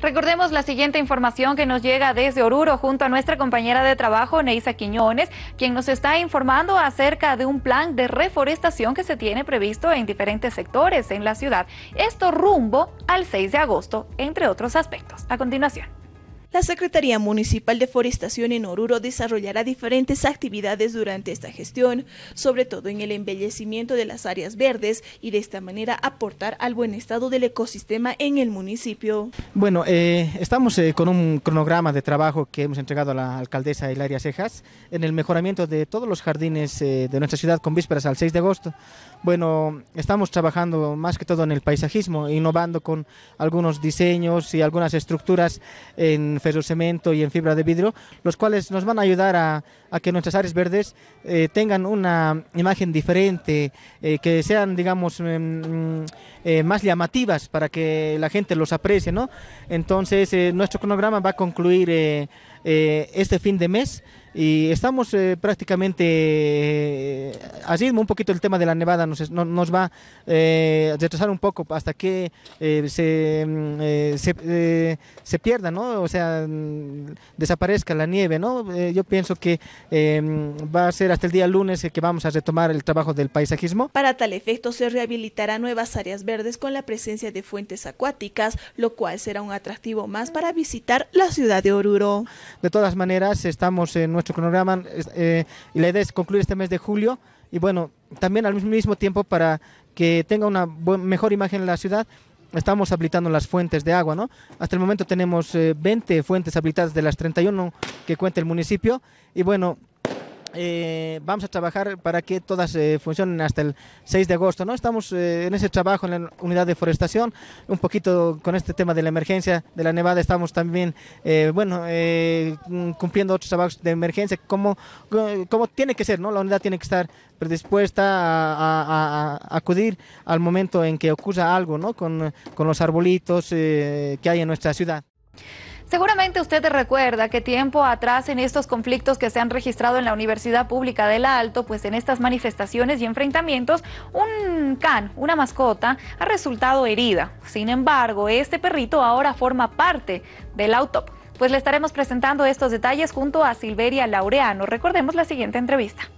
Recordemos la siguiente información que nos llega desde Oruro junto a nuestra compañera de trabajo, Neisa Quiñones, quien nos está informando acerca de un plan de reforestación que se tiene previsto en diferentes sectores en la ciudad. Esto rumbo al 6 de agosto, entre otros aspectos. A continuación. La Secretaría Municipal de Forestación en Oruro desarrollará diferentes actividades durante esta gestión, sobre todo en el embellecimiento de las áreas verdes y de esta manera aportar al buen estado del ecosistema en el municipio. Bueno, eh, estamos eh, con un cronograma de trabajo que hemos entregado a la alcaldesa Hilaria Cejas en el mejoramiento de todos los jardines eh, de nuestra ciudad con vísperas al 6 de agosto. Bueno, estamos trabajando más que todo en el paisajismo, innovando con algunos diseños y algunas estructuras en ferrocemento y en fibra de vidrio, los cuales nos van a ayudar a, que nuestras áreas verdes eh, tengan una imagen diferente, eh, que sean, digamos, mm, eh, más llamativas para que la gente los aprecie, ¿no? Entonces, nuestro cronograma va a concluir este fin de mes y estamos prácticamente así un poquito el tema de la nevada nos, nos va a retrasar un poco hasta que se, mm, se, se, pierda, ¿no? O sea, desaparezca la nieve, ¿no? Eh, yo pienso que em, va a ser hasta el día lunes que vamos a retomar el trabajo del paisajismo. Para tal efecto se rehabilitará nuevas áreas verdes con la presencia de fuentes acuáticas, lo cual será un atractivo más para visitar la ciudad de Oruro. De todas maneras, estamos en nuestro cronograma eh, y la idea es concluir este mes de julio y bueno, también al mismo tiempo para que tenga una mejor imagen en la ciudad, estamos habilitando las fuentes de agua, ¿no? Hasta el momento tenemos 20 eh, fuentes habilitadas de las 31 que cuenta el municipio y bueno, eh, vamos a trabajar para que todas eh, funcionen hasta el 6 de agosto. ¿no? Estamos eh, en ese trabajo en la unidad de forestación, un poquito con este tema de la emergencia de la nevada, estamos también bueno, cumpliendo otros trabajos de emergencia, como, como tiene que ser, ¿no? la unidad tiene que estar predispuesta a, acudir al momento en que ocurra algo ¿no? con, con los arbolitos que hay en nuestra ciudad. Seguramente usted recuerda que tiempo atrás en estos conflictos que se han registrado en la Universidad Pública del Alto, pues en estas manifestaciones y enfrentamientos, un can, una mascota, ha resultado herida. Sin embargo, este perrito ahora forma parte del auto. Pues le estaremos presentando estos detalles junto a Silveria Laureano. Recordemos la siguiente entrevista.